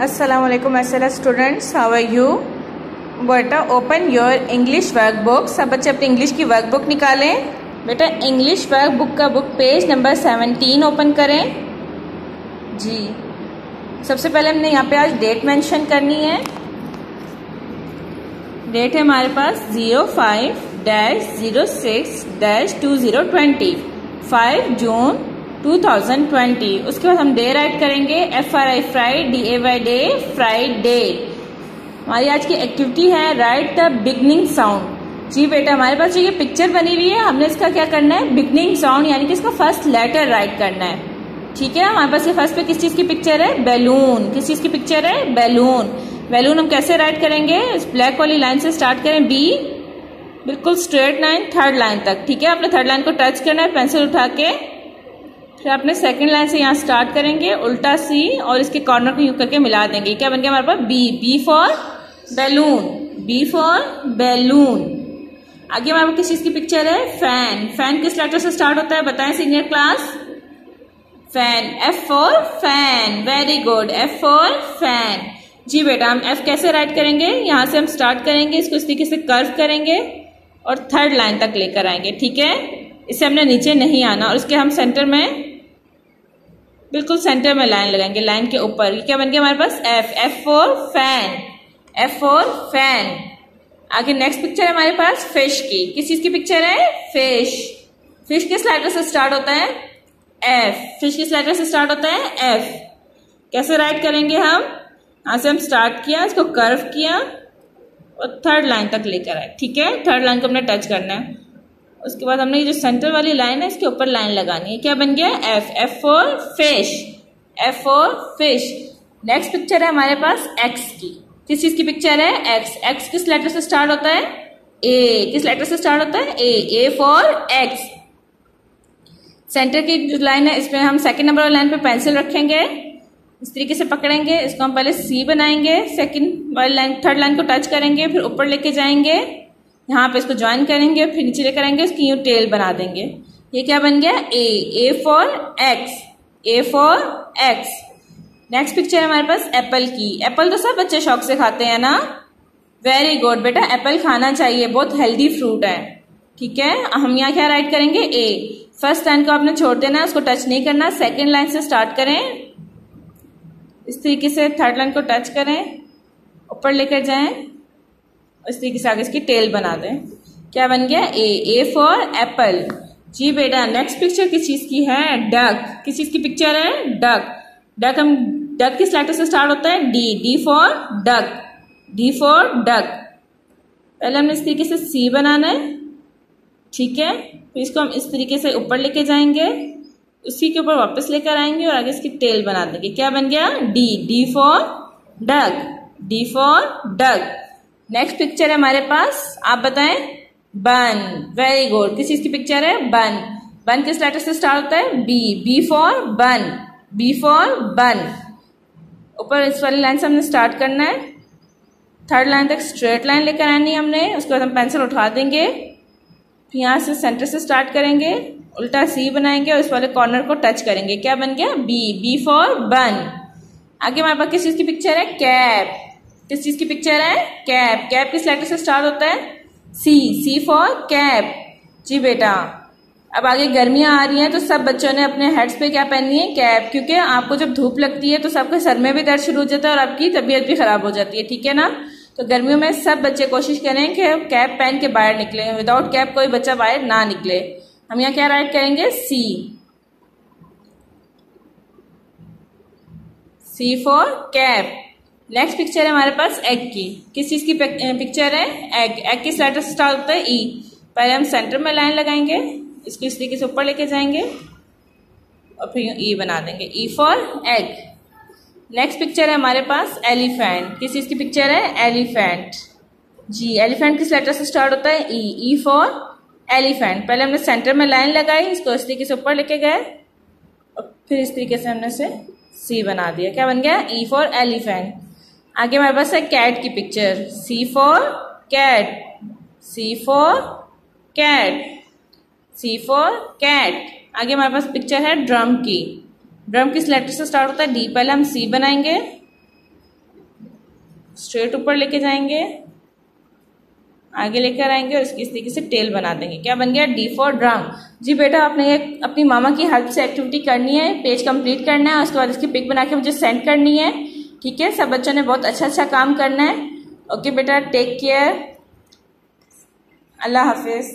SL students how are you बेटा open your English work book सब बच्चे अपनी इंग्लिश की वर्क बुक निकालें। बेटा इंग्लिश वर्क बुक का book page number seventeen open करें। जी। सबसे पहले हमने यहाँ पे आज डेट मेंशन करनी है। डेट है हमारे पास zero five dash zero six dash two zero twenty five June 2020 उसके बाद हम डे राइट करेंगे F R I Fri D A Y day Friday हमारी आज की एक्टिविटी है राइट द बिगनिंग साउंड जी बेटा, हमारे पास जो ये पिक्चर बनी हुई है, हमने इसका क्या करना है? बिगनिंग साउंड यानी कि इसका फ़र्स्ट लेटर राइट करना है. ठीक है, हमारे पास ये फ़र्स्ट पे किस चीज़ की पिक्चर है? बैलून किस चीज़ की पिक्चर है? बैलून बैलून हम कैसे राइट करेंगे? इस ब्लैक वाली लाइन से स्टार्ट करें बी बिल्कुल स्ट्रेट लाइन थर्ड लाइन तक. ठीक है, आपने थर्ड लाइन को टच करना है पेंसिल उठा के. फिर आपने सेकंड लाइन से यहाँ स्टार्ट करेंगे, उल्टा सी और इसके कॉर्नर को यू करके मिला देंगे। क्या बन गया हमारे पास? B B for balloon B for balloon आगे हमारे पास किस चीज़ की पिक्चर है? फ़ैन फ़ैन किस लेटर से स्टार्ट होता है? बताएँ senior class fan F for fan very good F for fan जी बेटा, हम एफ़ कैसे राइट करेंगे? यहाँ से हम स्टार्ट करेंगे, इसको इस तरीके से कर्व करेंगे और थर्ड लाइन तक लेकर आएँगे। ठीक है? इसे हमने नीचे नहीं आना और उसके हम सेंटर में बिल्कुल सेंटर में लाइन लगाएँगे लाइन के ऊपर। क्या बन गया हमारे पास? F F for fan F for fan आगे नेक्स्ट पिक्चर है हमारे पास फ़िश की। किस चीज़ की पिक्चर है? फ़िश फ़िश किस लेटर से स्टार्ट होता है एफ़ फ़िश किस लेटर से स्टार्ट होता है एफ़ कैसे राइट करेंगे हम? यहाँ से हम स्टार्ट किया, इसको कर्व किया और थर्ड लाइन तक लेकर आए। ठीक है? थर्ड लाइन को हमने टच करना है। उसके बाद हमने ये जो सेंटर वाली लाइन है, इसके ऊपर लाइन लगानी है। क्या बन गया? F F for fish F for fish next picture है हमारे पास एक्स की। किस चीज़ की पिक्चर है? एक्स एक्स किस लेटर से स्टार्ट होता है? ए किस लेटर से स्टार्ट होता है? A A for axe center की जो लाइन है, इसमें हम सेकंड नंबर वाली लाइन पे पेंसिल रखेंगे। इस तरीके से पकड़ेंगे। इसको हम पहले सी बनाएँगे। सेकंड वाली लाइन थर्ड लाइन को टच करेंगे, फिर ऊपर लेके जाएँगे। यहाँ पे इसको ज्वाइन करेंगे, फिर नीचे लेकर आएँगे, इसकी यू टेल बना देंगे। ये क्या बन गया? A A for axe A for axe next picture है हमारे पास एप्पल की। एप्पल तो सब बच्चे शौक से खाते हैं ना? वेरी गुड बेटा एप्पल खाना चाहिए, बहुत हेल्दी फ्रूट है। ठीक है? हम यहाँ क्या राइट करेंगे? ए फ़र्स्ट लाइन को आपने छोड़ देना, उसको टच नहीं करना। सेकेंड लाइन से स्टार्ट करें। इस तरीके से थर्ड लाइन को टच करें। ऊपर लेकर जाएँ। इस तरीके से आगे इसकी टेल बना दें। क्या बन गया? ए ए फॉर एप्पल जी बेटा नेक्स्ट पिक्चर किस चीज़ की है? डक किस चीज़ की पिक्चर है? डक डक हम डक किस लेटर से स्टार्ट होता है? D D for duck D for duck पहले हमने इस तरीके से सी बनाना है। ठीक है? फिर इसको हम इस तरीके से ऊपर लेके जाएँगे। उसी के ऊपर वापस लेकर आएँगे और आगे इसकी टेल बना देंगे। क्या बन गया? D D for duck D for duck next picture है हमारे पास। आप बताएँ। बन वेरी गुड किस चीज़ की पिक्चर है? बन बन किस लेटर से स्टार्ट होता है? B B for bun B for bun ऊपर इस वाली लाइन से हमने स्टार्ट करना है। थर्ड लाइन तक स्ट्रेट लाइन लेकर आनी है हमने। उसके बाद हम पेंसिल उठा देंगे। फिर यहाँ से सेंटर से स्टार्ट करेंगे। उल्टा सी बनाएँगे और इस वाले कॉर्नर को टच करेंगे। क्या बन गया? बी बी फॉर बन आगे हमारे पास किस चीज़ की पिक्चर है? कैप किस चीज़ की पिक्चर है? कैप कैप किस लेटर से स्टार्ट होता है? सी सी फॉर कैप जी बेटा। अब आगे गर्मियाँ आ रही हैं तो सब बच्चों ने अपने हेड्स पे क्या पहननी है? कैप क्योंकि आपको जब धूप लगती है तो सबके सर में भी दर्द शुरू हो जाता है और आपकी तबीयत भी खराब हो जाती है, ठीक है ना? तो गर्मियों में सब बच्चे कोशिश करें कि कैप पहन के बाहर निकले। विदाउट कैप कोई बच्चा बाहर ना निकले। हम यहाँ क्या राइट करेंगे? C C for cap next picture है हमारे पास एग की। किस चीज़ की पिक्चर है? एग एग किस लेटर से स्टार्ट होता है ई e. पहले हम सेंटर में लाइन लगाएँगे, इसको इस तरीके से ऊपर लेके जाएँगे और फिर ई e बना देंगे। E for egg next picture है हमारे पास एलिफेंट किस चीज़ की पिक्चर है? एलिफेंट जी एलिफेंट किस लेटर से स्टार्ट होता है ई ई फॉर एलिफेंट पहले हमने सेंटर में लाइन लगाई, इसको इस तरीके से ऊपर लेके गए और फिर इस तरीके से हमने इसे सी बना दिया। क्या बन गया? ई फॉर एलिफेंट आगे हमारे पास है कैट की picture C for cat C for cat C for cat आगे हमारे पास पिक्चर है ड्रम की. ड्रम किस लेटर से स्टार्ट होता है? डी पहले हम सी बनाएँगे. स्ट्रेट ऊपर लेके जाएँगे. आगे लेकर आएँगे और इसकी इस तरीके से टेल बना देंगे. क्या बन गया? डी फॉर ड्रम जी बेटा, आपने ये अपनी मामा की हेल्प से एक्टिविटी करनी है पेज कंप्लीट करना है उसके बाद इसकी पिक बना के मुझे सेंड करनी है. ठीक है? सब बच्चों ने बहुत अच्छा अच्छा काम करना है। ओके बेटा टेक केयर अल्लाह हाफिज़।